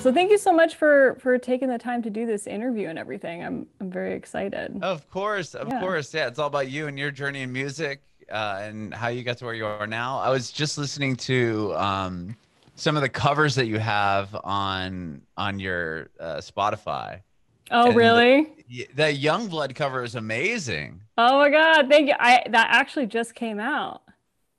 So thank you so much for for taking the time to do this interview and everything. I'm I'm very excited. Of course, of Yeah. course. Yeah, it's all about you and your journey in music uh, and how you got to where you are now. I was just listening to um, some of the covers that you have on on your uh, Spotify. Oh And- really? Y- The Youngblood cover is amazing. Oh my god, thank you. I that actually just came out.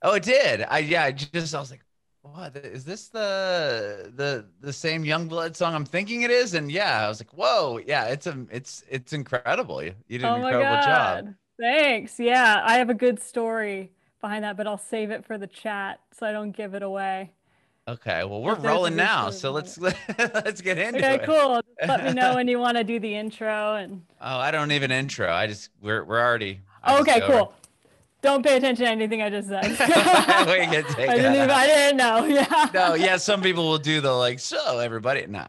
Oh, it did. I yeah. I just I was like, what is this the the the same Youngblood song I'm thinking it is? And yeah, I was like, whoa, yeah. It's a it's it's incredible. You, you did oh an incredible god. job. Thanks. Yeah, I have a good story behind that, but I'll save it for the chat so I don't give it away. Okay, well we're If there's a rolling now, so let's let's get into Okay, it. Okay, cool. Just let me know when you want to do the intro and Oh, I don't even intro. I just we're we're already. I oh, just Okay, cool. Don't pay attention to anything I just said. we can take I didn't even. I didn't know. Yeah. No, yeah, some people will do the like. So everybody, nah,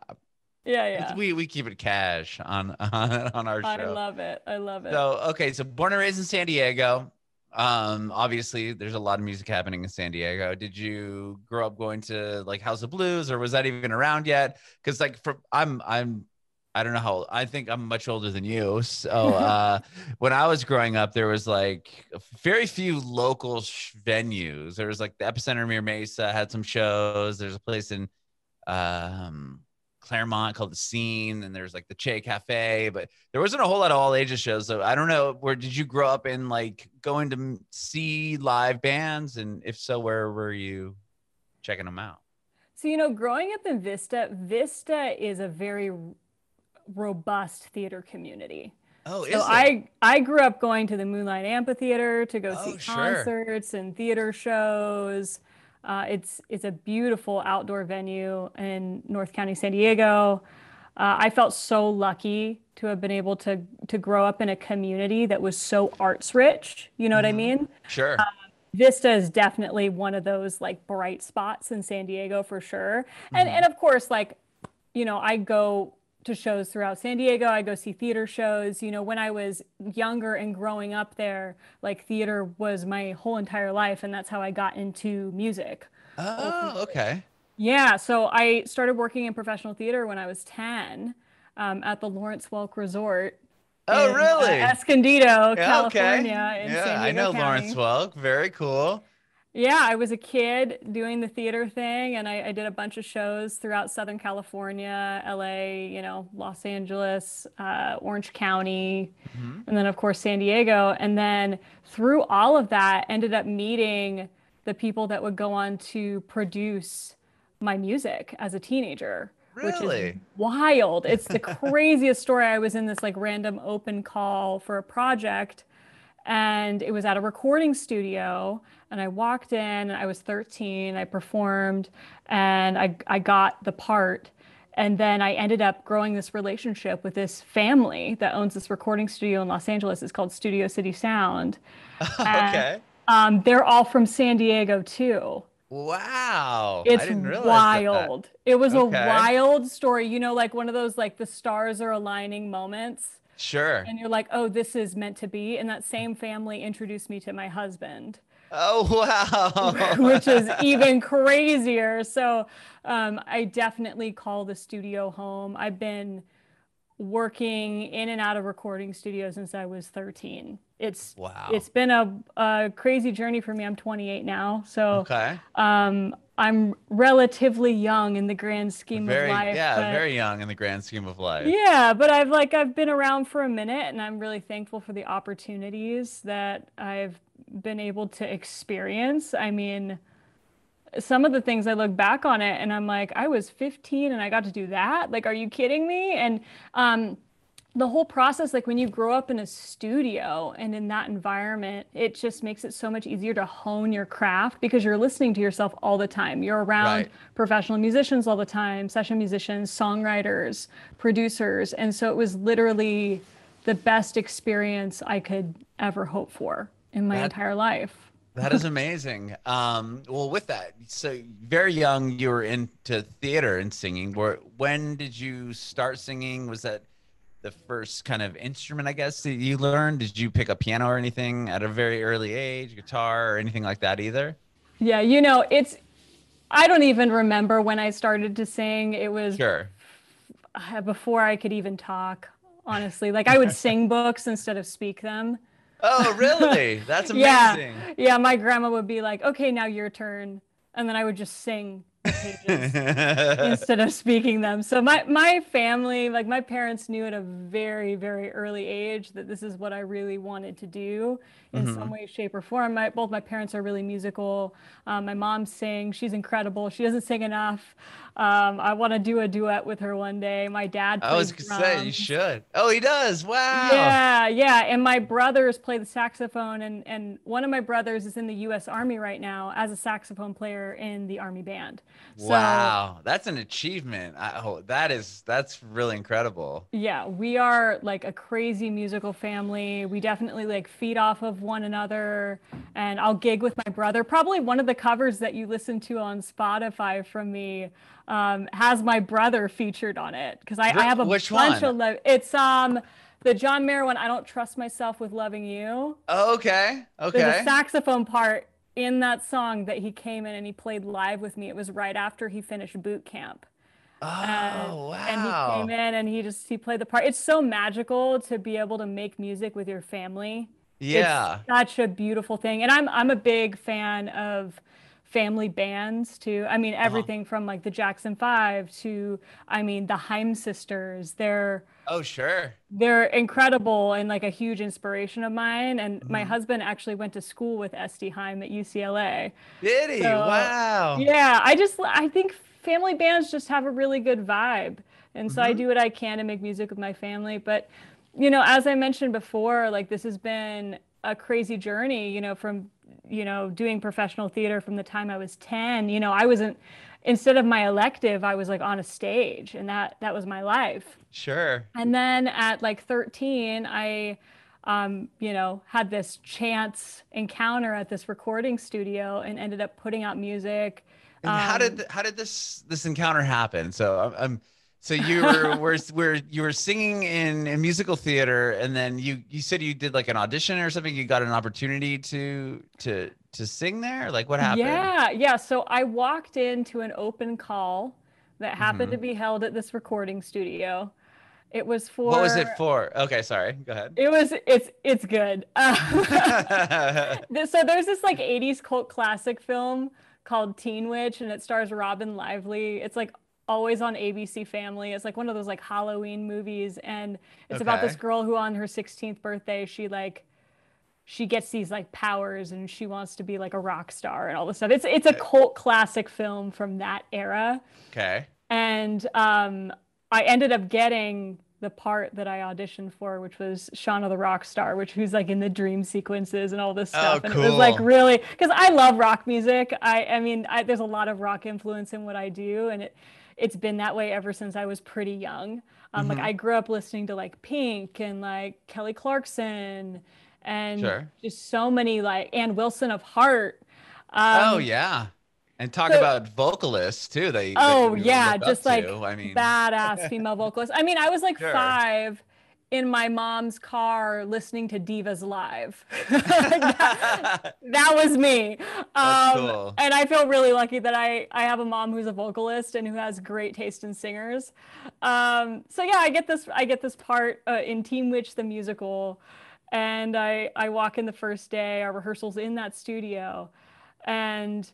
Yeah, yeah. we we keep it cash on on, on our show. I love it. I love it. So okay, so born and raised in San Diego. Um, obviously, there's a lot of music happening in San Diego. Did you grow up going to like House of Blues, or was that even around yet? Because like, for I'm I'm I don't know how I think I'm much older than you. So uh, when I was growing up, there was like very few local sh- venues. There was like the Epicenter near Mesa had some shows. There's a place in um Clairemont called the Scene, and there's like the Che Cafe, but there wasn't a whole lot of all ages shows. So I don't know. Where did you grow up in like going to see live bands, and if so, where were you checking them out? So, you know, growing up in Vista, Vista is a very robust theater community. Oh, So I I grew up going to the Moonlight Amphitheater to go Oh, see sure. concerts and theater shows. Uh, it's it's a beautiful outdoor venue in North County, San Diego. Uh, I felt so lucky to have been able to to grow up in a community that was so arts rich. You know what I Mhm. mean? sure. Vista is definitely one of those like bright spots in San Diego for sure. And Mhm. and of course, like, you know, I go to shows throughout San Diego. I go see theater shows. You know, when I was younger and growing up there, like theater was my whole entire life, and that's how I got into music. oh, okay. Yeah, so I started working in professional theater when I was 10 um, at the Lawrence Welk Resort. Oh, in, uh, really? Escondido, Yeah, okay. California, in Yeah, I know Lawrence Welk. Very cool. Yeah, I was a kid doing the theater thing, and I, I did a bunch of shows throughout Southern California, LA, you know, Los Angeles, uh, Orange County, Mhm. and then of course San Diego. And then through all of that, ended up meeting the people that would go on to produce my music as a teenager, which is Really? wild. It's the craziest story. I was in this like random open call for a project and it was at a recording studio and i walked in and i was 13 i performed and i, I got the part and then i ended up growing this relationship with this family that owns this recording studio in los angeles it's called studio city sound okay. um, they're all from san diego too Wow. it's I didn't realize that. wild it was Okay. a wild story you know like one of those like the stars are aligning moments Sure. and you're like oh this is meant to be and that same family introduced me to my husband Oh wow. which is even crazier. So um, I definitely call the studio home. I've been working in and out of recording studios since I was 13. It's wow. it's been a, a crazy journey for me. I'm 28 now, so okay. um, I'm relatively young in the grand scheme Very of life. yeah, but- very young in the grand scheme of life. yeah, but I've like I've been around for a minute and I'm really thankful for the opportunities that I've been able to experience. I mean, some of the things I look back on it and I'm like, I was 15 and I got to do that? Like, are you kidding me? And um the whole process, like when you grow up in a studio and in that environment, it just makes it so much easier to hone your craft because you're listening to yourself all the time. You're around Right. professional musicians all the time, session musicians, songwriters, producers. And so it was literally the best experience I could ever hope for in my That- entire life. That is amazing. Um, well, with that, so very young, you were into theater and singing. Where when did you start singing? Was that the first kind of instrument, I guess, that you learned? Did you pick up piano or anything at a very early age, guitar or anything like that either? Yeah, you know, it's I don't even remember when I started to sing. It was Sure. before I could even talk, honestly. Like I would sing books instead of speak them. Oh, really? That's amazing. yeah. Yeah. My grandma would be like, okay, now your turn. And then I would just sing pages instead of speaking them. So my my family, like my parents knew at a very very early age that this is what I really wanted to do in mm-hmm. some way shape or form. My both my parents are really musical. Um, my mom sings. She's incredible. She doesn't sing enough. Um, I want to do a duet with her one day. My dad. Plays. I was gonna drums. say you should. Oh, he does. Wow. Yeah, yeah. And my brothers play the saxophone, and and one of my brothers is in the U.S. Army right now as a saxophone player in the Army band. So, wow, that's an achievement. I, oh, that is that's really incredible. Yeah, we are like a crazy musical family. We definitely like feed off of one another, and I'll gig with my brother. Probably one of the covers that you listen to on Spotify from me um, has my brother featured on it because I, I, have a Which bunch one? of lo- it's um the John Mayer one. I don't trust myself with loving you. Oh, okay. Okay. There's a saxophone part in that song that he came in and he played live with me. It was right after he finished boot camp. Oh and, wow! And he came in and he just he played the part. It's so magical to be able to make music with your family. Yeah, it's such a beautiful thing. And I'm I'm a big fan of family bands too. I mean, uh-huh. everything uh-huh. from like the Jackson Five to, I mean, the Haim sisters. They're oh sure, they're incredible and like a huge inspiration of mine. And mm-hmm. my husband actually went to school with Este Haim at UCLA. Did he? So, wow. Yeah, I just I think family bands just have a really good vibe, and so mm-hmm. I do what I can to make music with my family. But you know, as I mentioned before, like this has been a crazy journey. You know, from you know, doing professional theater from the time I was 10, you know, I wasn't instead of my elective, I was like on a stage and that that was my life. Sure. And then at like 13, I um, you know, had this chance encounter at this recording studio and ended up putting out music. And um, how did how did this this encounter happen? So I'm, I'm so you were, were, were you were singing in, in musical theater, and then you you said you did like an audition or something. You got an opportunity to to to sing there. Like what happened? Yeah, yeah. So I walked into an open call that happened mm-hmm. to be held at this recording studio. It was for what was it for? Okay, sorry. Go ahead. It was it's it's good. Uh, so there's this like 80s cult classic film called Teen Witch, and it stars Robin Lively. It's like always on ABC Family. It's like one of those like Halloween movies and it's okay. about this girl who on her 16th birthday she like she gets these like powers and she wants to be like a rock star and all this stuff. It's it's a cult classic film from that era. Okay. And um I ended up getting the part that I auditioned for, which was Shauna the rock star, which who's like in the dream sequences and all this oh, stuff. Oh, and cool. it was like really because I love rock music. I I mean I, there's a lot of rock influence in what I do, and it it's been that way ever since I was pretty young. Um, mm-hmm. Like I grew up listening to like Pink and like Kelly Clarkson and sure. just so many like Ann Wilson of Heart. Um, oh yeah, and talk so, about vocalists too. They oh yeah, just like to. I mean badass female vocalists. I mean, I was like sure. five in my mom's car listening to Divas Live. that, that, was me. Um, cool. And I feel really lucky that I, I have a mom who's a vocalist and who has great taste in singers. Um, so yeah, I get this I get this part uh, in Teen Witch the musical, and I I walk in the first day. Our rehearsals in that studio, and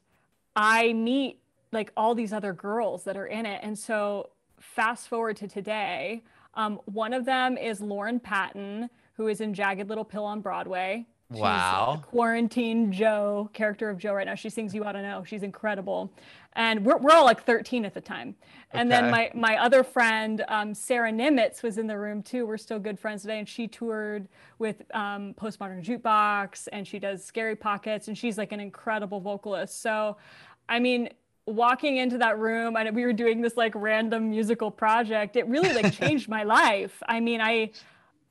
I meet like all these other girls that are in it. And so fast forward to today um, one of them is Lauren Patton, who is in Jagged Little Pill on Broadway. She's wow. quarantine Joe, character of Joe right now. She sings You Ought to Know. She's incredible. And we're, we're all like 13 at the time. And okay. then my, my other friend, um, Sarah Niemietz, was in the room too. We're still good friends today. And she toured with um, Postmodern Jukebox and she does Scary Pockets. And she's like an incredible vocalist. So, I mean, walking into that room and we were doing this like random musical project it really like changed my life. I mean i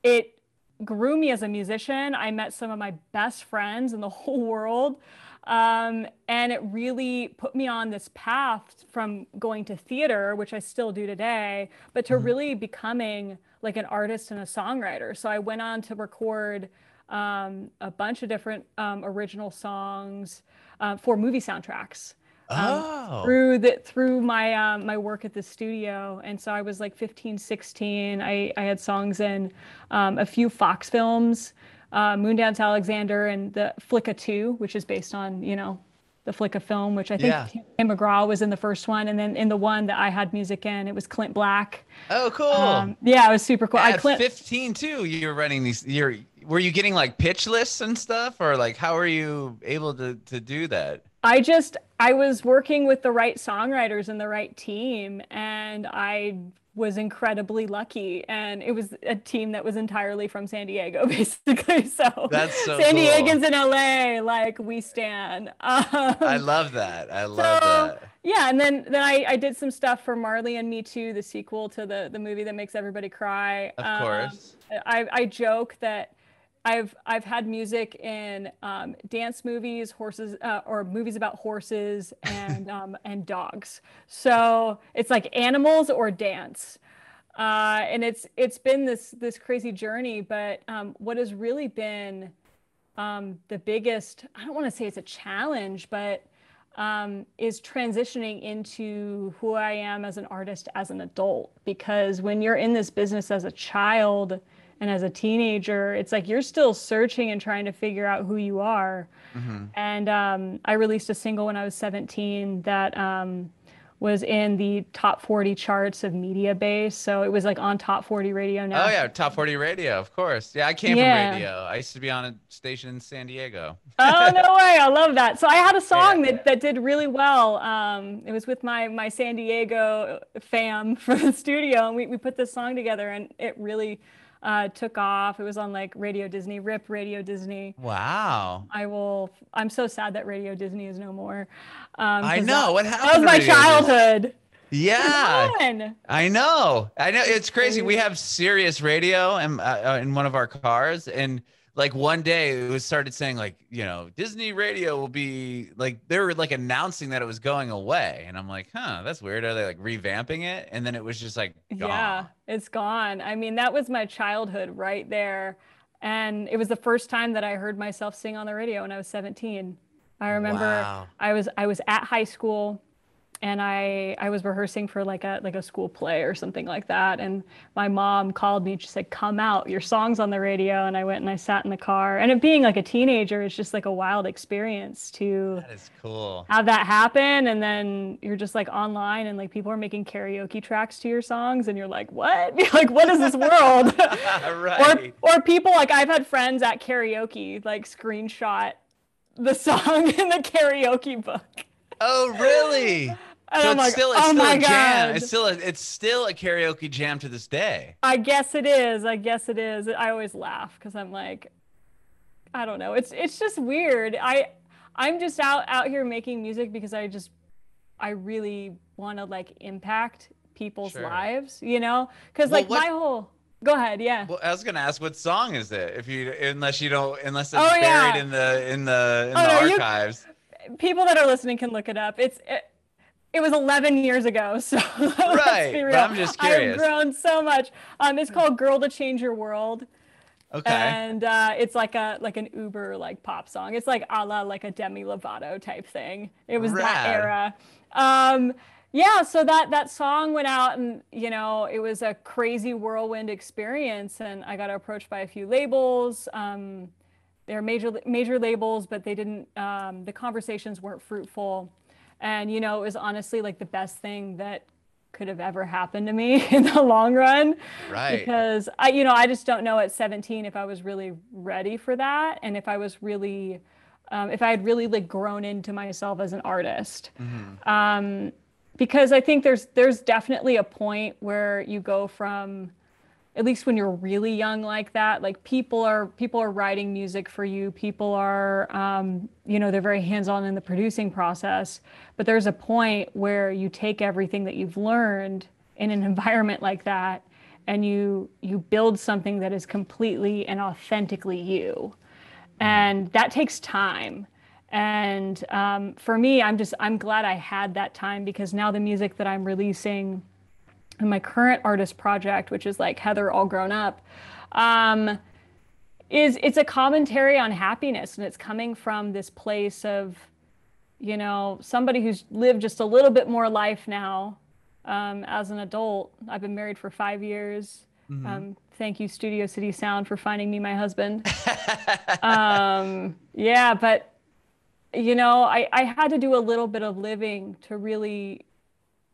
it grew me as a musician. I met some of my best friends in the whole world um, and it really put me on this path from going to theater which i still do today but to mm-hmm. really becoming like an artist and a songwriter. So i went on to record um, a bunch of different um, original songs uh, for movie soundtracks oh. through the through my um, my work at the studio and so i was like 15 16 i i had songs in um, a few fox films uh, moondance alexander and the flicka 2 which is based on you know the flicka film which i think Yeah. tim mcgraw was in the first one and then in the one that i had music in it was clint black Oh, cool. um, yeah it was super cool i At clint 15 too, you were running these. You're were you getting like pitch lists and stuff, or like how are you able to to do that? I just I was working with the right songwriters and the right team and I was incredibly lucky and it was a team that was entirely from San Diego basically so That's so San cool. Diegans in LA like we stand um, I love that. I love so, that. yeah and then then I, I did some stuff for Marley and Me Too the sequel to the the movie that makes everybody cry Of Um, course. I, I joke that I've I've had music in um, dance movies, horses, uh, or movies about horses and um, and dogs. So it's like animals or dance, uh, and it's it's been this this crazy journey. But um, what has really been um, the biggest I don't want to say it's a challenge, but um, is transitioning into who I am as an artist as an adult. Because when you're in this business as a child and as a teenager, it's like you're still searching and trying to figure out who you are. Mhm. And um, I released a single when I was 17 that um, was in the top 40 charts of Mediabase. So it was like on top 40 radio now. Oh yeah, top 40 radio, of course. Yeah, I came Yeah. from radio. I used to be on a station in San Diego. oh no way! I love that. So I had a song Yeah. that, that did really well. Um, it was with my my San Diego fam from the studio, and we, we put this song together, and it really uh, took off. It was on like Radio Disney, RIP Radio Disney. Wow. I will. I'm so sad that Radio Disney is no more. Um, I know. That, What that happened was my Radio Disney? childhood. Yeah. I know. I know. It's crazy. We have Sirius Radio in, uh, uh, in one of our cars, and like one day it was started saying like you know Disney Radio will be like they were like announcing that it was going away, and I'm like, huh, that's weird. Are they like revamping it? And then it was just like gone. Yeah, it's gone. I mean, that was my childhood right there. And it was the first time that I heard myself sing on the radio when I was 17. I remember Wow. I was I was at high school and I I was rehearsing for like a like a school play or something like that. And my mom called me she said come out your song's on the radio. And I went and I sat in the car. And it being like a teenager it's just like a wild experience to That is cool. have that happen. And then you're just like online and like people are making karaoke tracks to your songs and you're like what? You're like what is this world? Right. or or people like i've had friends at karaoke like screenshot the song in the karaoke book. Oh, really? And so i'm it's like still it's oh still my a jam. It's still a, it's still a karaoke jam to this day. i guess it is i guess it is i always laugh because i'm like i don't know it's it's just weird i i'm just out out here making music because i just i really want to like impact people's Sure. lives you know because Well, like what- my whole go ahead yeah Well, I was gonna ask what song is it? If you unless you don't unless it's Oh, buried yeah. in the in the in Oh, the no, you- archives. people that are listening can look it up it's it, it was 11 years ago so let's Right, but. I'm just i've grown so much um it's called girl to change your world Okay. and uh, it's like a like an Uber like pop song. It's like a la like a Demi Lovato type thing. It was that era. Um, yeah, so that that song went out, and you know it was a crazy whirlwind experience. And I got approached by a few labels. Um, they're major major labels, but they didn't. Um, the conversations weren't fruitful, and you know it was honestly like the best thing that could have ever happened to me in the long run right. because I, you know, I just don't know at 17 if I was really ready for that, and if I was really, um, if I had really like grown into myself as an artist. Mhm. Um, because I think there's there's definitely a point where you go from, at least when you're really young like that, like people are people are writing music for you. People are, um, you know, they're very hands-on in the producing process. But there's a point where you take everything that you've learned in an environment like that, and you you build something that is completely and authentically you, and that takes time. And um, for me, I'm just I'm glad I had that time because now the music that I'm releasing in my current artist project, which is like Heather All Grown Up, um, is it's a commentary on happiness, and it's coming from this place of you know, somebody who's lived just a little bit more life now um, as an adult. I've been married for five years. Mm-hmm. Um, thank you, Studio City Sound, for finding me my husband. um, yeah, but you know, I, I had to do a little bit of living to really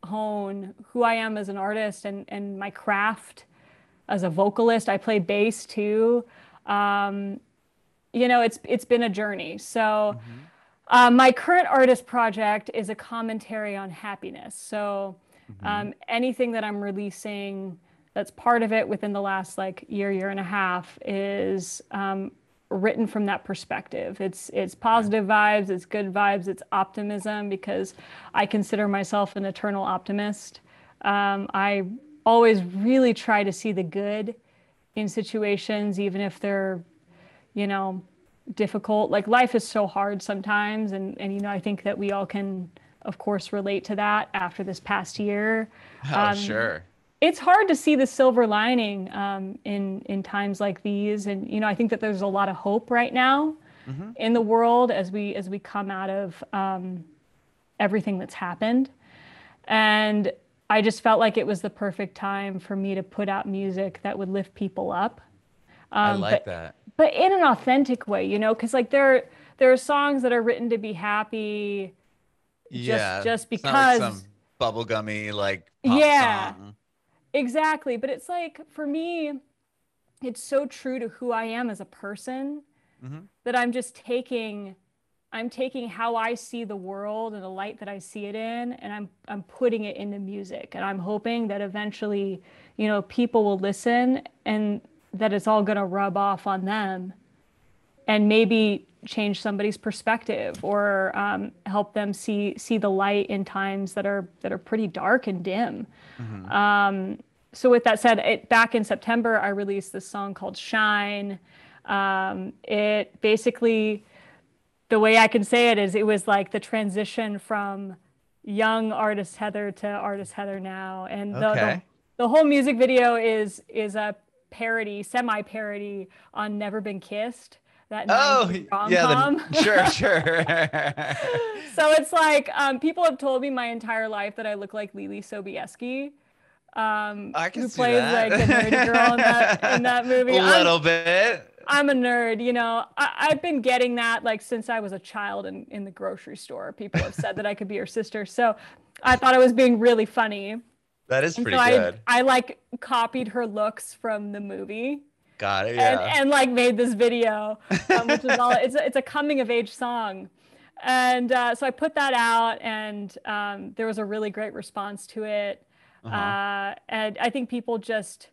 hone who I am as an artist and, and my craft as a vocalist. I play bass too. Um, you know, it's it's been a journey. So mm-hmm. uh, my current artist project is a commentary on happiness. So mm-hmm. um, anything that I'm releasing that's part of it within the last like year, year and a half is um, written from that perspective. It's it's positive vibes, it's good vibes, it's optimism because I consider myself an eternal optimist. Um, I always really try to see the good in situations, even if they're, you know, difficult. Like life is so hard sometimes, and and you know I think that we all can, of course, relate to that after this past year. Oh, um, sure it's hard to see the silver lining um, in in times like these. And you know i think that there's a lot of hope right now mm-hmm. in the world as we as we come out of um, everything that's happened. And i just felt like it was the perfect time for me to put out music that would lift people up. Um, i like but, that. but in an authentic way you know because like there there are songs that are written to be happy yeah. just, just because like bubblegummy like yeah. song. Exactly. But it's like for me, it's so true to who I am as a person mm-hmm. that I'm just taking I'm taking how I see the world and the light that I see it in and I'm I'm putting it into music and I'm hoping that eventually, you know, people will listen and that it's all going to rub off on them and maybe change somebody's perspective or um, help them see see the light in times that are that are pretty dark and dim. Mm-hmm. Um, so with that said, it, back in September, I released this song called Shine. Um, it basically, the way I can say it is, it was like the transition from young artist Heather to artist Heather now, and the, okay. the, the whole music video is is a parody, semi parody on Never Been Kissed that oh yeah the, sure sure so it's like um, people have told me my entire life that i look like Leelee Sobieski um, I can who plays that. like the nerdy girl in that in that movie. a little I'm, bit. I'm a nerd, you know. I, have been getting that like since I was a child in, in the grocery store. People have said that I could be your sister. So I thought I was being really funny. That is pretty so good. I, I like copied her looks from the movie. Got it. Yeah. And, and like made this video, um, which is all. It's a, it's a coming of age song, and uh, so I put that out, and um, there was a really great response to it. Uh-huh. Uh, and I think people just,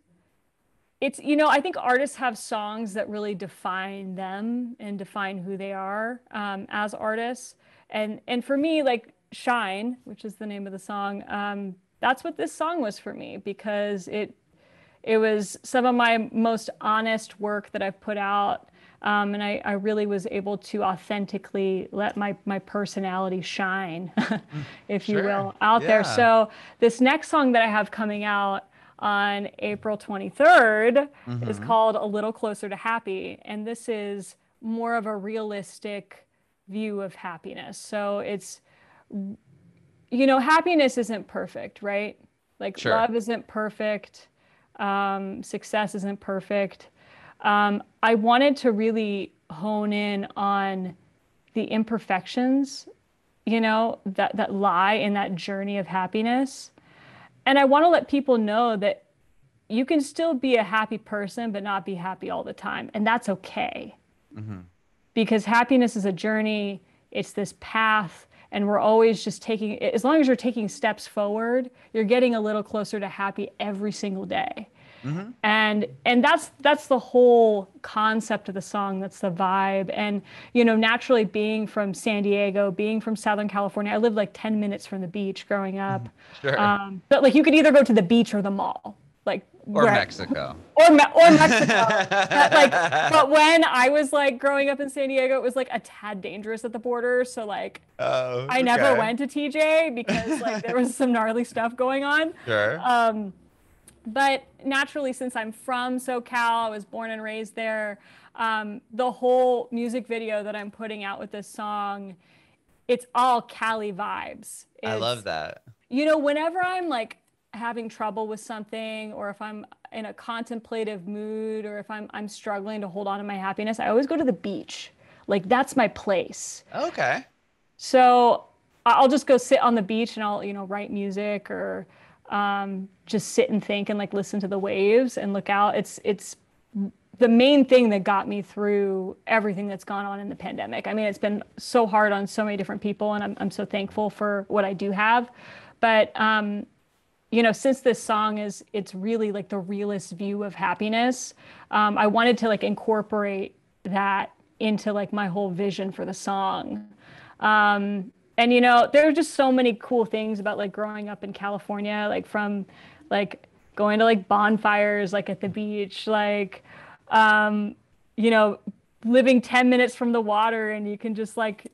it's, you know, I think artists have songs that really define them and define who they are um, as artists. And, and for me, like Shine, which is the name of the song, um, that's what this song was for me because it, it was some of my most honest work that I've put out um, and I, I, really was able to authentically let my, my personality shine, if sure. you will, out yeah. there. So this next song that I have coming out on April 23rd mm-hmm. is called A Little Closer to Happy. And this is more of a realistic view of happiness. So it's, you know, happiness isn't perfect, right? Like sure. love isn't perfect. Um, success isn't perfect um, I wanted to really hone in on the imperfections, you know, that, that lie in that journey of happiness. And I want to let people know that you can still be a happy person, but not be happy all the time. And that's okay. Mm-hmm. Because happiness is a journey, it's this path. And we're always just taking, as long as you're taking steps forward, you're getting a little closer to happy every single day. Mm-hmm. And and that's that's the whole concept of the song. That's the vibe. And you know, naturally being from San Diego, being from Southern California, I lived like 10 minutes from the beach growing up. Mm-hmm. Sure. Um, but like you could either go to the beach or the mall. Like or where, Mexico. Or Me- or Mexico. but like but when I was like growing up in San Diego, it was like a tad dangerous at the border. So like oh, I never went to TJ because like there was some gnarly stuff going on. Sure. Um but naturally, since I'm from SoCal, I was born and raised there. Um, the whole music video that I'm putting out with this song it's all Cali vibes. It's, I love that. You know, whenever I'm like having trouble with something or if I'm in a contemplative mood or if I'm I'm struggling to hold on to my happiness, I always go to the beach. Like that's my place. Okay. So I'll just go sit on the beach and I'll, you know, write music or um, just sit and think and like listen to the waves and look out. It's it's the main thing that got me through everything that's gone on in the pandemic. I mean, it's been so hard on so many different people, and I'm I'm so thankful for what I do have. But um, you know, since this song is it's really like the realest view of happiness, um, I wanted to like incorporate that into like my whole vision for the song. Um, and you know, there are just so many cool things about like growing up in California, like from like going to like bonfires like at the beach, like um, you know, living 10 minutes from the water and you can just like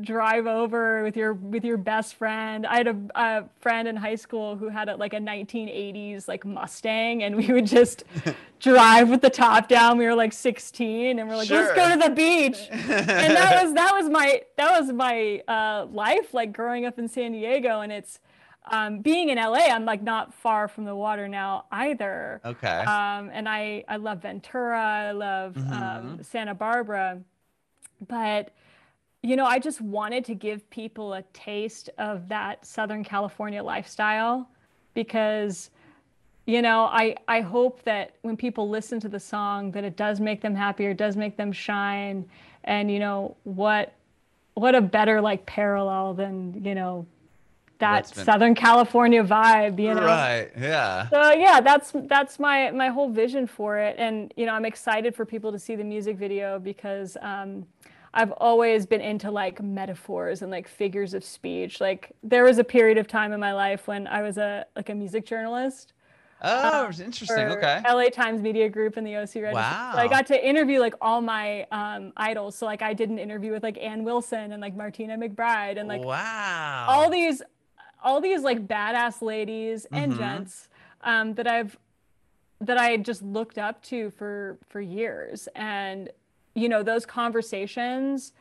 drive over with your with your best friend. I had a, a friend in high school who had a, like a 1980s like Mustang, and we would just drive with the top down. We were like 16, and we're like, sure. let's go to the beach. and that was that was my that was my uh, life like growing up in San Diego, and it's um, being in LA, I'm like not far from the water now either. Okay. Um, and I I love Ventura, I love mm-hmm. um, Santa Barbara, but you know, I just wanted to give people a taste of that Southern California lifestyle because you know, I I hope that when people listen to the song that it does make them happier, does make them shine and you know, what what a better like parallel than, you know, that been... Southern California vibe, you know. Right. Yeah. So yeah, that's that's my my whole vision for it, and you know, I'm excited for people to see the music video because um, I've always been into like metaphors and like figures of speech. Like there was a period of time in my life when I was a like a music journalist. Oh, um, interesting. Okay. LA Times Media Group and the OC Register. Wow. So I got to interview like all my um, idols. So like I did an interview with like Ann Wilson and like Martina McBride and like wow. all these all these like badass ladies and mm-hmm. gents um, that I've that I just looked up to for for years and you know those conversations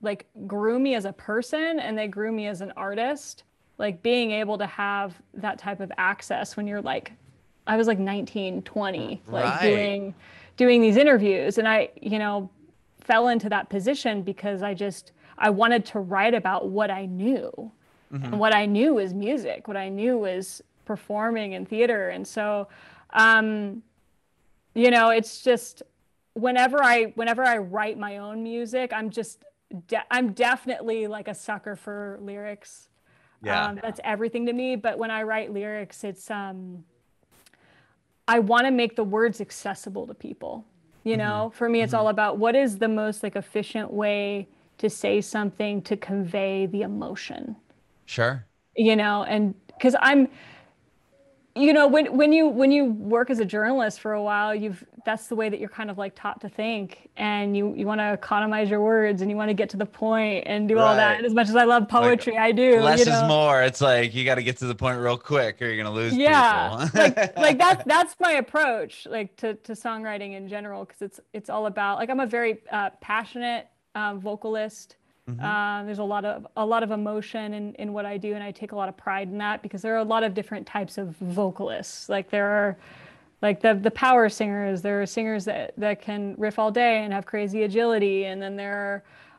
like grew me as a person and they grew me as an artist like being able to have that type of access when you're like I was like 19 20 like right. doing doing these interviews and I you know fell into that position because I just I wanted to write about what I knew Mm-hmm. And what I knew was music. What I knew was performing in theater. And so, um, you know, it's just whenever I whenever I write my own music, I'm just de- I'm definitely like a sucker for lyrics. Yeah, um, that's everything to me. But when I write lyrics, it's um, I want to make the words accessible to people. You mm-hmm. know, for me, it's mm-hmm. all about what is the most like efficient way to say something to convey the emotion. Sure. You know, and because I'm, you know, when when you when you work as a journalist for a while, you've that's the way that you're kind of like taught to think, and you you want to economize your words, and you want to get to the point and do right. all that. And as much as I love poetry, like, I do. Less you know? is more. It's like you got to get to the point real quick, or you're gonna lose. Yeah, like like that's that's my approach, like to to songwriting in general, because it's it's all about like I'm a very uh, passionate um, vocalist Mm-hmm. Uh, there's a lot of a lot of emotion in, in what I do, and I take a lot of pride in that because there are a lot of different types of vocalists. Like there are, like the the power singers. There are singers that that can riff all day and have crazy agility, and then there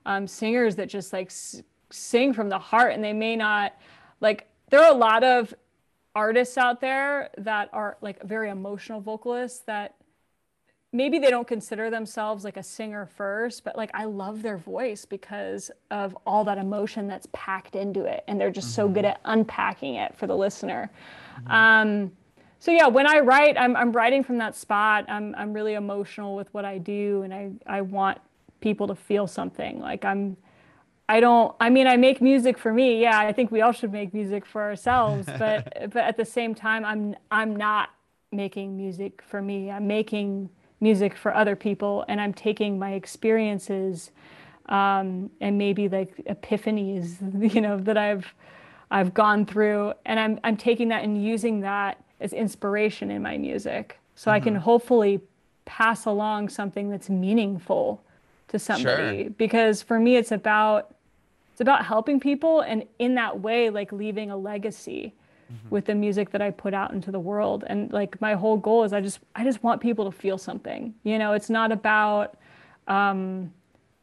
are um, singers that just like s- sing from the heart, and they may not like. There are a lot of artists out there that are like very emotional vocalists that maybe they don't consider themselves like a singer first, but like I love their voice because of all that emotion that's packed into it. And they're just mm-hmm. so good mm-hmm. at unpacking it for the listener. Mm-hmm. Um, so yeah, when I write, I'm, I'm writing from that spot. I'm, I'm really emotional with what I do. And I, I want people to feel something like I'm, I don't, I mean, I make music for me. Yeah. I think we all should make music for ourselves, but, but at the same time, I'm, I'm not making music for me. I'm making music for other people and i'm taking my experiences um, and maybe like epiphanies you know that i've i've gone through and i'm i'm taking that and using that as inspiration in my music so mm-hmm. i can mm-hmm. hopefully pass along something that's meaningful to somebody sure. because for me it's about it's about helping people and in that way like leaving a legacy mm-hmm. with the music that I put out into the world. And like my whole goal is I just I just want people to feel something. You know, it's not about um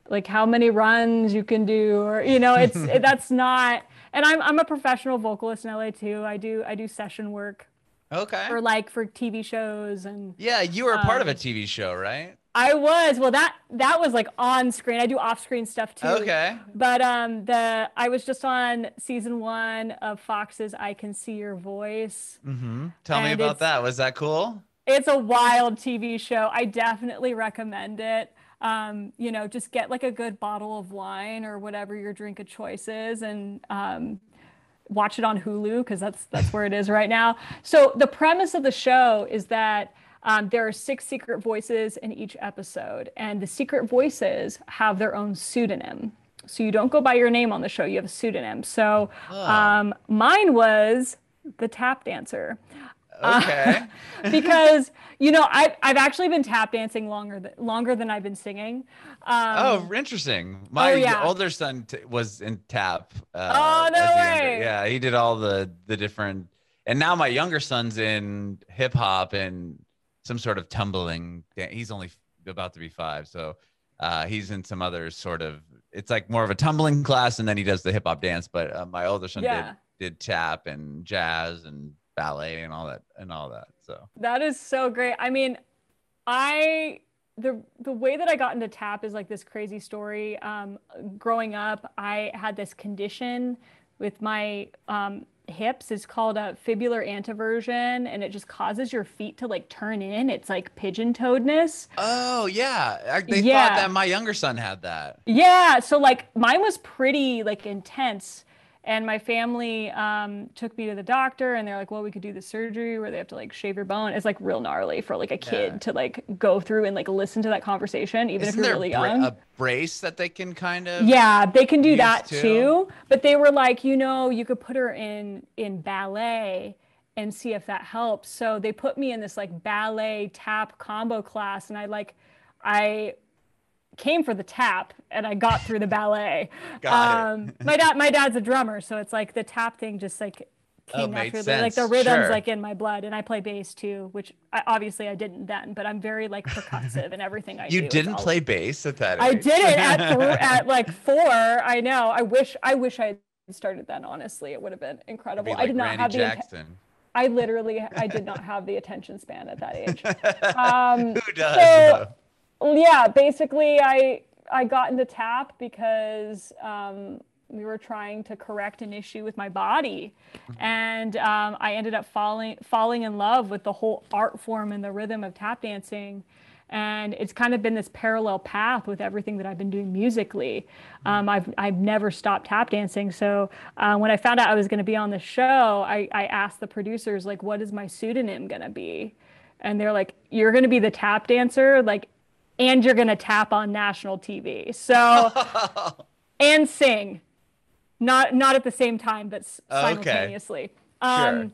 like how many runs you can do or you know, it's that's not and I'm I'm a professional vocalist in LA too. I do I do session work. Okay. For like for TV shows and Yeah, you were a part um, of a TV show, right? I was. Well, that that was like on screen. I do off screen stuff too. Okay. But um the I was just on season 1 of Fox's I Can See Your Voice. Mm-hmm. Tell me about that. Was that cool? It's a wild TV show. I definitely recommend it. Um, you know, just get like a good bottle of wine or whatever your drink of choice is and um watch it on Hulu because that's that's where it is right now. So the premise of the show is that um, there are six secret voices in each episode, and the secret voices have their own pseudonym. So you don't go by your name on the show, you have a pseudonym. So um, mine was the tap dancer. Okay. Uh, because you know I I've actually been tap dancing longer than longer than I've been singing. Um, oh, interesting. My oh, yeah. older son t- was in tap. Uh, oh no way! Yeah, he did all the the different. And now my younger son's in hip hop and some sort of tumbling. He's only about to be five, so uh, he's in some other sort of. It's like more of a tumbling class, and then he does the hip hop dance. But uh, my older son yeah. did did tap and jazz and ballet and all that and all that. So that is so great. I mean, I the the way that I got into tap is like this crazy story. Um, growing up, I had this condition with my um, hips is called a femoral anteversion and it just causes your feet to like turn in. It's like pigeon toedness oh yeah. They yeah. thought that my younger son had that. Yeah. So like mine was pretty like intense and my family um, took me to the doctor and they're like well we could do the surgery where they have to like shave your bone it's like real gnarly for like a kid yeah. to like go through and like listen to that conversation even Isn't if you're really bra- young a brace that they can kind of yeah they can do that too. too but they were like you know you could put her in in ballet and see if that helps so they put me in this like ballet tap combo class and i like i came for the tap and I got through the ballet. um, my dad, my dad's a drummer, so it's like the tap thing just like oh, came oh, naturally. Like the rhythm's sure. like in my blood, and I play bass too, which I, obviously I didn't then, but I'm very like percussive and everything I you do. You didn't play bass at that. Age. I did it at th- at like four. I know. I wish I wish I had started then. Honestly, it would have been incredible. Like I did not Randy have Jackson. the. I literally, I did not have the attention span at that age. Um, Who does? So, yeah, basically, I I got into tap because um, we were trying to correct an issue with my body, mm-hmm. and um, I ended up falling falling in love with the whole art form and the rhythm of tap dancing. And it's kind of been this parallel path with everything that I've been doing musically. Mm-hmm. Um, I've I've never stopped tap dancing. So uh, when I found out I was going to be on the show, I, I asked the producers like, "What is my pseudonym going to be?" And they're like, "You're going to be the tap dancer." Like and you're going to tap on national TV. So, and sing, not not at the same time, but simultaneously. Okay. Um, sure.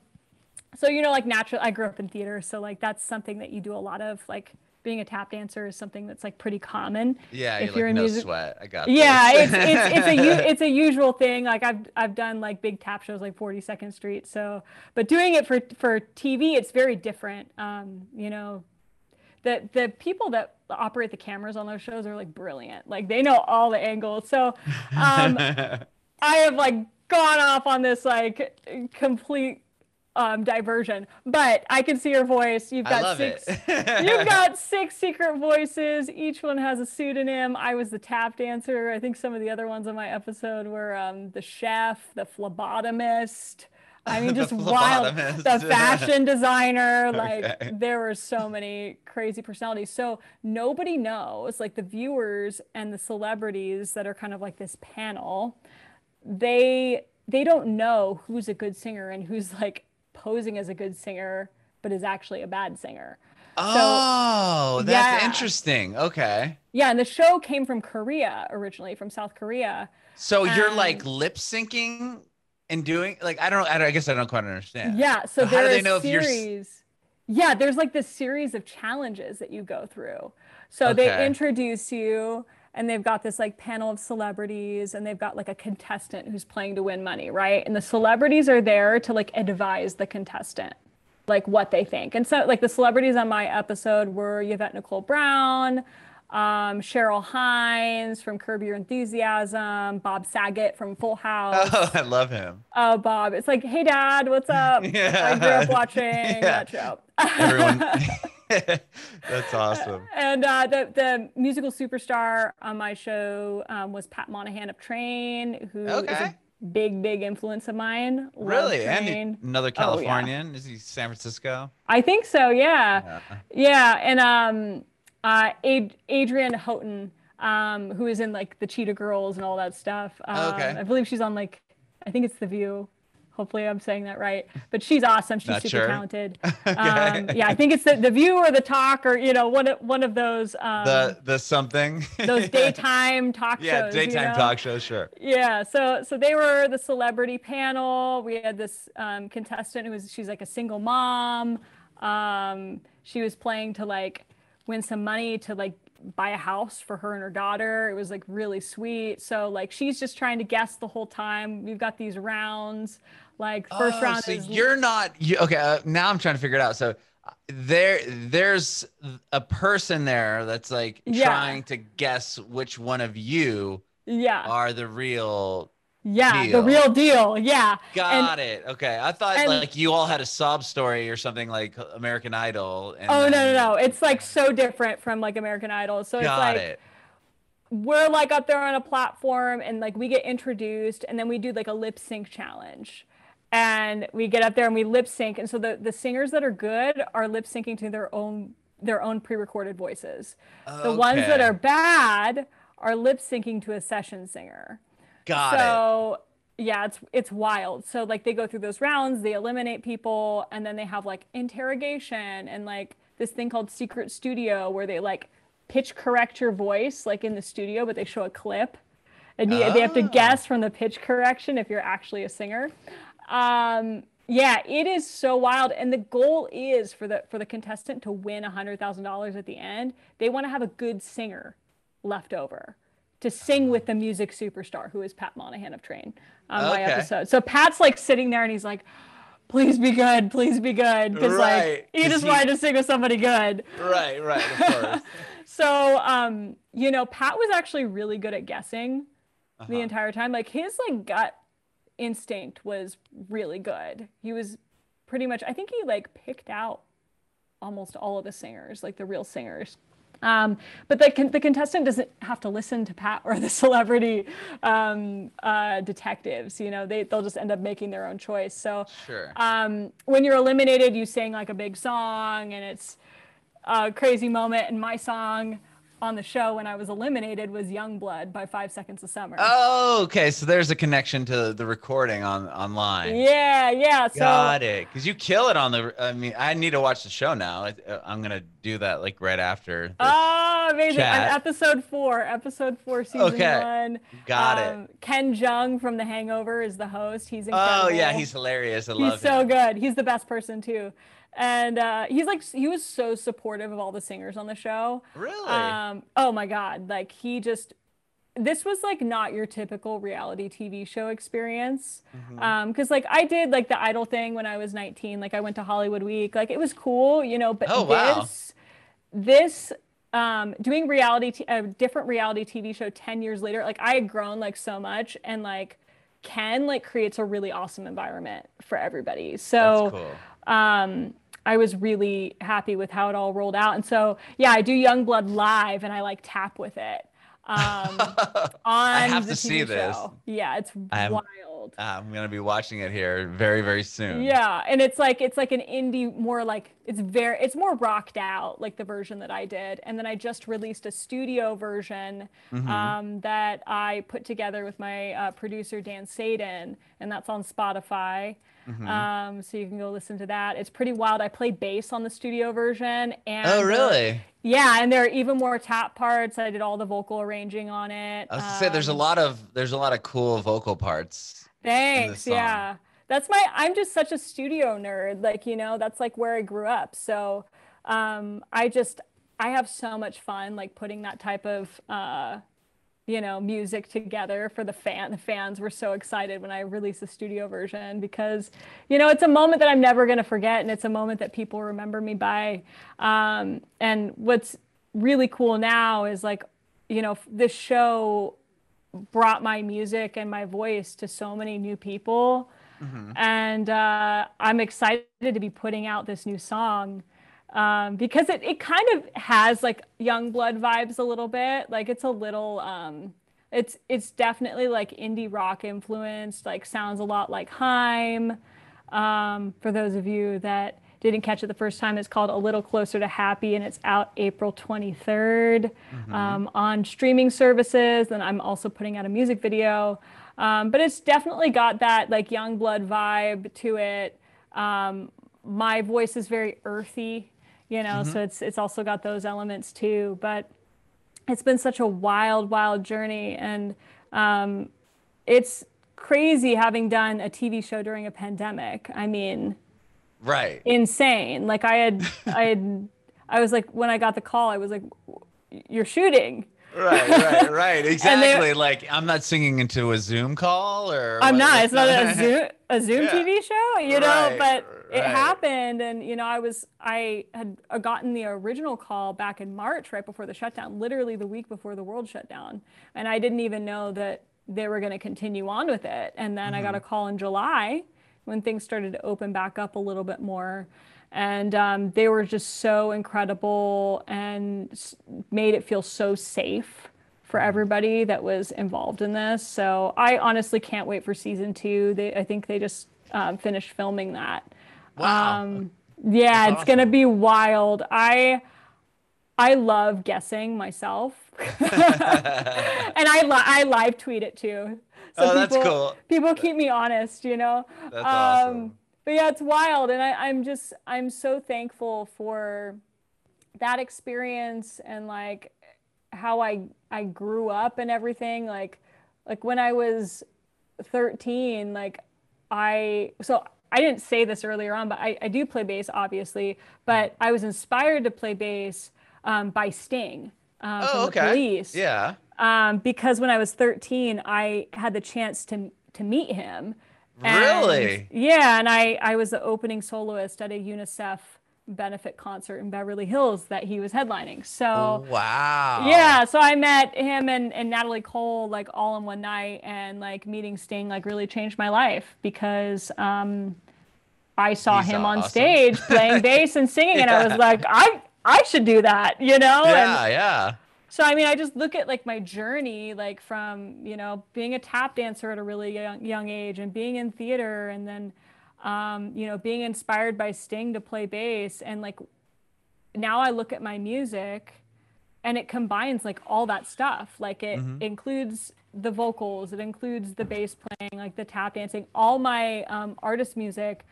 So you know, like natural. I grew up in theater, so like that's something that you do a lot of. Like being a tap dancer is something that's like pretty common. Yeah, if you're, like, in no music. sweat. I got. Yeah, it's, it's it's a it's a usual thing. Like I've I've done like big tap shows like 42nd Street. So, but doing it for for TV, it's very different. Um, you know, the the people that operate the cameras on those shows are like brilliant. Like they know all the angles. So um, I have like gone off on this like complete um, diversion, but I can see your voice. You've got six. you've got six secret voices. Each one has a pseudonym. I was the tap dancer. I think some of the other ones on my episode were um, the chef, the phlebotomist. I mean, just wild. The fashion designer, like okay. there were so many crazy personalities. So nobody knows, like the viewers and the celebrities that are kind of like this panel, they they don't know who's a good singer and who's like posing as a good singer but is actually a bad singer. Oh, so, that's yeah. interesting. Okay. Yeah, and the show came from Korea originally, from South Korea. So and... you're like lip syncing and doing like I don't I, guess I don't quite understand. Yeah. So, so how do they know series, if you're yeah, there's like this series of challenges that you go through. So okay. they introduce you and they've got this like panel of celebrities and they've got like a contestant who's playing to win money, right? And the celebrities are there to like advise the contestant like what they think. And so like the celebrities on my episode were Yvette Nicole Brown, um, Cheryl Hines from Curb Your Enthusiasm, Bob Saget from Full House. Oh, I love him. Oh, Bob. It's like, hey, Dad, what's up? Yeah. I grew up watching Yeah. that show. Everyone. That's awesome. And uh, the the musical superstar on my show um, was Pat Monahan of Train, who is Okay. a big, big influence of mine. Love Really? Train. And another Oh, yeah. Californian? Is he San Francisco? I think so. Yeah. Yeah. Yeah, and um, uh, Ad- Adrienne Houghton, um, who is in like the Cheetah Girls and all that stuff. Um, Okay. I believe she's on like, I think it's The View. Hopefully, I'm saying that right. But she's awesome. She's Not super sure. talented. Okay. Um, yeah, I think it's the, the View or the Talk or you know one of one of those um, the the something. those daytime talk yeah, shows. Yeah, daytime know? talk shows. sure. Yeah, so so they were the celebrity panel. We had this um, contestant who was she's like a single mom. Um, she was playing to like win some money to like buy a house for her and her daughter. It was like really sweet. So like she's just trying to guess the whole time. We've got these rounds. Like first Oh, round so is you're not you, okay. Uh, now I'm trying to figure it out. So uh, there, there's a person there that's like Yeah. trying to guess which one of you yeah are the real. Yeah deal. the real deal yeah Got it. Okay, I thought and- like you all had a sob story or something like American Idol. And oh no no no it's like so different from like American Idol. So it's Got like it. we're like up there on a platform and like we get introduced and then we do like a lip sync challenge and we get up there and we lip sync and so the the singers that are good are lip syncing to their own their own pre-recorded voices the ones that are bad are lip syncing to a session singer Got it. so yeah it's it's wild. So like they go through those rounds they eliminate people and then they have like interrogation and like this thing called secret studio where they like pitch correct your voice like in the studio but they show a clip. And you, they have to Oh. guess from the pitch correction if you're actually a singer. Um yeah it is so wild. And the goal is for the for the contestant to win a hundred thousand dollars at the end they want to have a good singer left over to sing with the music superstar who is Pat Monahan of Train on my episode. So Pat's like sitting there and he's like, please be good, please be good. Because Right, like he just he- wanted to sing with somebody good. Right, right, of course. So um, you know, Pat was actually really good at guessing the Uh-huh. entire time. Like his like gut instinct was really good. He was pretty much I think he like picked out almost all of the singers, like the real singers. Um, but the, con- the contestant doesn't have to listen to Pat or the celebrity um, uh, detectives. You know, they, they'll just end up making their own choice. So Sure. um, when you're eliminated, you sing like a big song and it's a crazy moment. And my song on the show when I was eliminated was Young Blood by Five Seconds of Summer. Oh, okay. So there's a connection to the recording on online. Yeah, yeah. So Got it. Because you kill it on the. I mean, I need to watch the show now. I, I'm gonna do that like right after. Oh, amazing. chat. I'm episode four, episode four, season Okay. one. Got it. Um, Ken Jeong from The Hangover is the host. He's incredible. Oh yeah, he's hilarious. I he's love so him. good. He's the best person too. And uh, he's like he was so supportive of all the singers on the show. Really? Um, oh my god, like he just this was like not your typical reality TV show experience. Mm-hmm. Um, because like I did like the idol thing when I was 19. Like I went to Hollywood Week. Like it was cool, you know, but Oh, wow. this this um doing reality t- a different reality TV show 10 years later, like I had grown like so much and like Ken like creates a really awesome environment for everybody. So That's cool. um I was really happy with how it all rolled out. And so, yeah, I do Youngblood live and I like tap with it. Um, on have the to TV see this. show. Yeah, it's I'm- wild. I'm gonna be watching it here very, very soon. Yeah, and it's like it's like an indie, more like it's very it's more rocked out, like the version that I did. And then I just released a studio version Mm-hmm. um, that I put together with my uh, producer Dan Sadin, and that's on Spotify. Mm-hmm. Um, so you can go listen to that. It's pretty wild. I play bass on the studio version, and Oh really? yeah, and there are even more tap parts. I did all the vocal arranging on it. I was gonna say there's a Um, lot of there's a lot of cool vocal parts. Thanks. Yeah. That's my I'm just such a studio nerd. Like, you know, that's like where I grew up. So um I just I have so much fun like putting that type of uh you know, music together for the fan. The fans were so excited when I released the studio version because, you know, it's a moment that I'm never going to forget, and it's a moment that people remember me by. Um, and what's really cool now is like, you know, this show brought my music and my voice to so many new people, mm-hmm. and uh, I'm excited to be putting out this new song um, because it, it kind of has like Yungblud vibes a little bit. Like it's a little, um, it's it's definitely like indie rock influenced. Like sounds a lot like Haim Um, for those of you that didn't catch it the first time, it's called A Little Closer to Happy, and it's out April 23rd mm-hmm. um, on streaming services. And I'm also putting out a music video. Um, but it's definitely got that like Yungblud vibe to it. Um, my voice is very earthy you know mm-hmm. so it's it's also got those elements too but it's been such a wild wild journey and um, it's crazy having done a tv show during a pandemic i mean right insane like i had i had i was like when i got the call i was like you're shooting right, right, right. Exactly. like I'm not singing into a Zoom call or I'm not. It's not a Zoom a Zoom yeah. TV show, you know, right, but right. it happened and you know, I was I had gotten the original call back in March right before the shutdown, literally the week before the world shut down. And I didn't even know that they were going to continue on with it. And then mm-hmm. I got a mm-hmm. call in July when things started to open back up a little bit more and um, they were just so incredible and made it feel so safe for mm-hmm. everybody that was involved in this. So I honestly can't wait for season two. They, I think they just um, finished filming that. Wow. Um, yeah, That's it's awesome. gonna be wild. I I love guessing myself, and I li- I live tweet it too. So oh, people, that's cool. People keep me honest, you know. That's um, awesome but yeah, it's wild. And I, I'm just, I'm so thankful for that experience and like how I, I grew up and everything. Like, like when I was 13, like I, so I didn't say this earlier on, but I, I do play bass, obviously. But I was inspired to play bass um, by Sting uh, oh, from okay. the Police. Yeah. Um, because when I was 13, I had the chance to to meet him, Really? yeah, and I I was the opening soloist at a UNICEF benefit concert in Beverly Hills that he was headlining. So wow. Yeah, so I met him and, and Natalie Cole like all in one night and like meeting Sting like really changed my life because um I saw He's him on awesome. stage playing bass and singing yeah. and I was like I I should do that, you know? Yeah, and, yeah so i mean i just look at like my journey like from you know being a tap dancer at a really young, young age and being in theater and then um, you know being inspired by sting to play bass and like now i look at my music and it combines like all that stuff like it mm-hmm. includes the vocals it includes the bass playing like the tap dancing all my um, artist music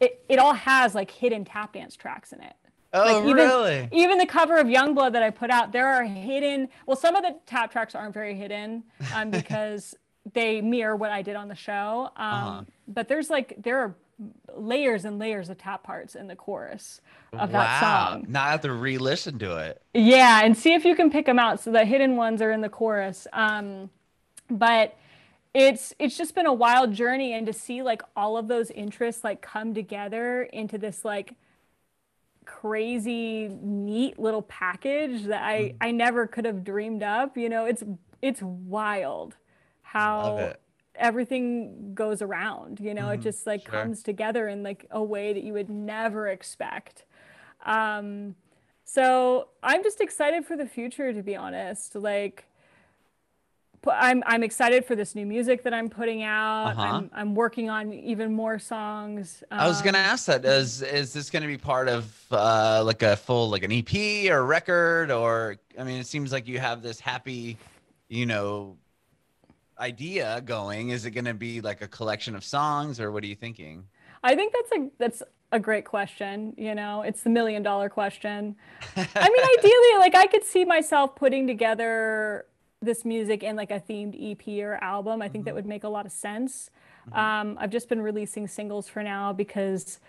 it, it all has like hidden tap dance tracks in it Oh, like even, really? Even the cover of Youngblood that I put out, there are hidden. Well, some of the tap tracks aren't very hidden um, because they mirror what I did on the show. Um, uh-huh. But there's like there are layers and layers of tap parts in the chorus of wow. that song. Now I have to re-listen to it. Yeah, and see if you can pick them out. So the hidden ones are in the chorus. Um, but it's it's just been a wild journey, and to see like all of those interests like come together into this like crazy neat little package that I mm. I never could have dreamed up. You know, it's it's wild how everything goes around. You know, mm-hmm. it just like sure. comes together in like a way that you would never expect. Um, so I'm just excited for the future, to be honest. Like I'm I'm excited for this new music that I'm putting out. Uh-huh. I'm I'm working on even more songs. Um, I was gonna um, ask that. Is is this gonna be part of uh, like a full like an EP or record or I mean it seems like you have this happy, you know, idea going. Is it gonna be like a collection of songs or what are you thinking? I think that's a that's a great question. You know, it's the million dollar question. I mean, ideally, like I could see myself putting together this music in like a themed EP or album. I think mm-hmm. that would make a lot of sense. Mm-hmm. Um, I've just been releasing singles for now because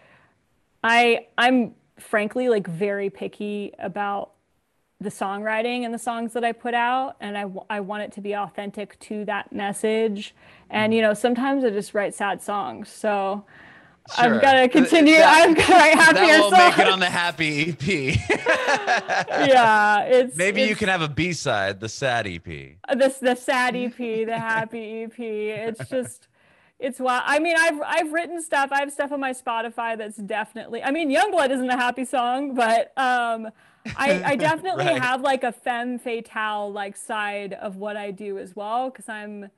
I I'm frankly like very picky about the songwriting and the songs that I put out, and I, I want it to be authentic to that message. And you know, sometimes I just write sad songs, so Sure. I've got to continue. That, I'm going to write happier That will songs. make it on the happy EP. yeah, it's maybe it's, you can have a B side, the sad EP. This the sad EP, the happy EP. It's just it's wild. I mean, I've I've written stuff. I have stuff on my Spotify that's definitely. I mean, Youngblood isn't a happy song, but um, I I definitely right. have like a femme fatale like side of what I do as well because I'm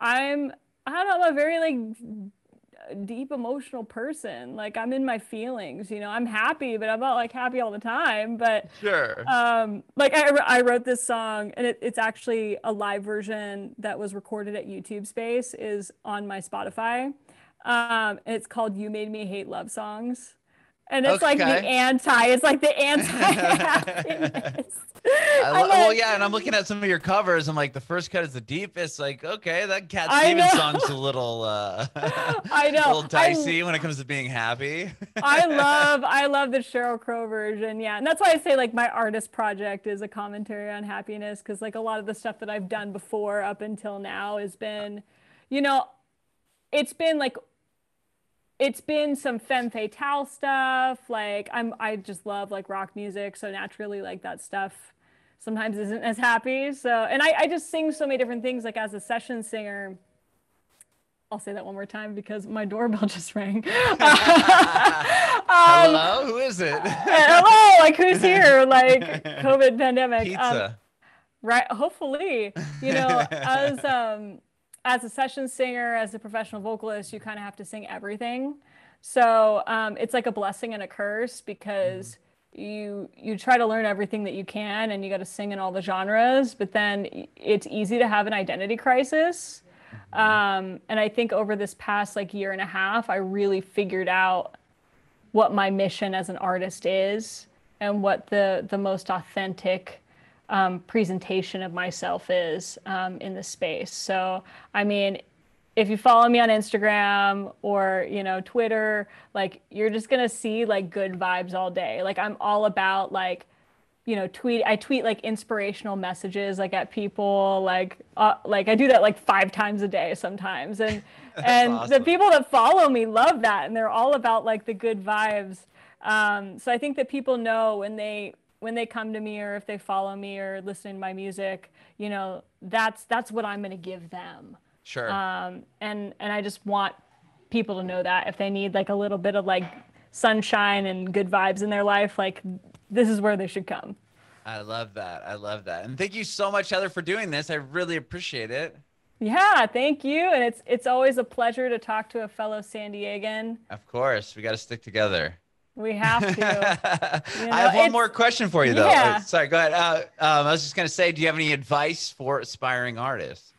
I'm I don't know. I'm a very like deep emotional person. Like I'm in my feelings, you know, I'm happy, but I'm not like happy all the time. But sure. Um, like I, I wrote this song and it, it's actually a live version that was recorded at YouTube space is on my Spotify. Um, and it's called You Made Me Hate Love Songs and it's okay. like the anti it's like the anti lo- well yeah and i'm looking at some of your covers i'm like the first cut is the deepest like okay that cat stevens song's a little uh i know. a little dicey I, when it comes to being happy. I love i love the sheryl crow version yeah. And that's why i say like my artist project is a commentary on happiness because like a lot of the stuff that i've done before up until now has been you know it's been like it's been some femme fatale stuff. Like I'm, I just love like rock music, so naturally, like that stuff sometimes isn't as happy. So, and I, I just sing so many different things. Like as a session singer, I'll say that one more time because my doorbell just rang. um, hello, who is it? hello, like who's here? Like COVID pandemic. Pizza. Um, right. Hopefully, you know, as um as a session singer, as a professional vocalist, you kind of have to sing everything. So um, it's like a blessing and a curse because mm-hmm. you you try to learn everything that you can and you got to sing in all the genres, but then it's easy to have an identity crisis. Mm-hmm. Um, and I think over this past like year and a half, I really figured out what my mission as an artist is and what the the most authentic um, presentation of myself is um, in the space. So, I mean, if you follow me on Instagram or, you know, Twitter, like you're just going to see like good vibes all day. Like I'm all about like, you know, tweet, I tweet like inspirational messages like at people, like, uh, like I do that like five times a day sometimes. And, and awesome. the people that follow me love that. And they're all about like the good vibes. Um, so I think that people know when they when they come to me or if they follow me or listen to my music, you know, that's that's what I'm going to give them. Sure. Um, and and I just want people to know that if they need like a little bit of like sunshine and good vibes in their life, like this is where they should come. I love that. I love that. And thank you so much, Heather, for doing this. I really appreciate it. Yeah, thank you. And it's it's always a pleasure to talk to a fellow San Diegan. Of course. We got to stick together. We have to. You know, I have one more question for you, though. Yeah. Sorry, go ahead. Uh, um, I was just going to say, do you have any advice for aspiring artists?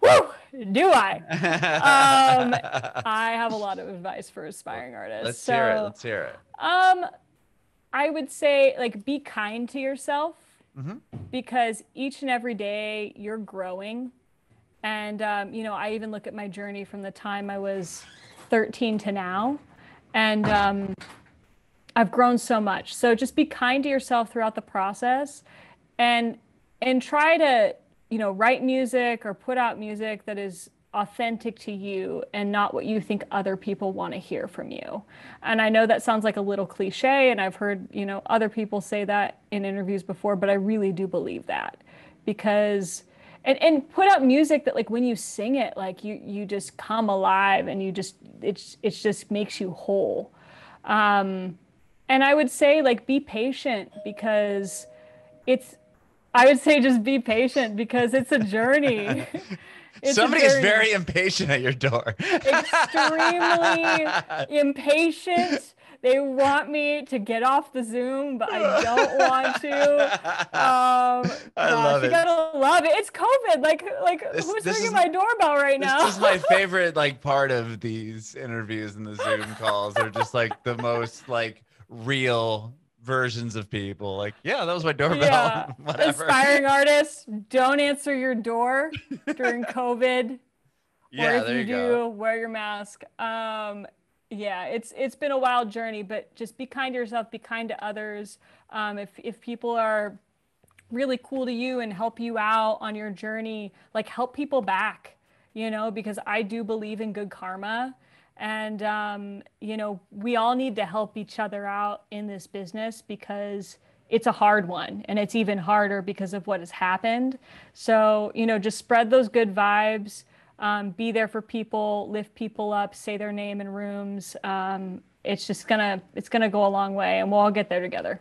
Woo! Do I? um, I have a lot of advice for aspiring artists. Let's so, hear it. Let's hear it. Um, I would say, like, be kind to yourself mm-hmm. because each and every day you're growing. And, um, you know, I even look at my journey from the time I was 13 to now and um, I've grown so much. So just be kind to yourself throughout the process, and and try to you know write music or put out music that is authentic to you and not what you think other people want to hear from you. And I know that sounds like a little cliche and I've heard, you know, other people say that in interviews before, but I really do believe that because and and put out music that like when you sing it like you you just come alive and you just it's it just makes you whole. Um and i would say like be patient because it's i would say just be patient because it's a journey. Somebody is very impatient at your door. extremely impatient they want me to get off the Zoom, but I don't want to. Um, I gosh, love it. You gotta love it. It's COVID. Like, like this, who's this ringing is, my doorbell right now? This is my favorite like part of these interviews and the Zoom calls. They're just like the most like real versions of people. Like, yeah, that was my doorbell. Yeah. Whatever. Aspiring artists, don't answer your door during COVID. Yeah, or if there you, you do, go. wear your mask. Um, Yeah, it's it's been a wild journey, but just be kind to yourself, be kind to others. Um, if if people are really cool to you and help you out on your journey, like help people back, you know, because I do believe in good karma. And, um, you know, we all need to help each other out in this business because it's a hard one and it's even harder because of what has happened. So, you know, just spread those good vibes, um, be there for people, lift people up, say their name in rooms. Um, it's just gonna, it's gonna go a long way and we'll all get there together.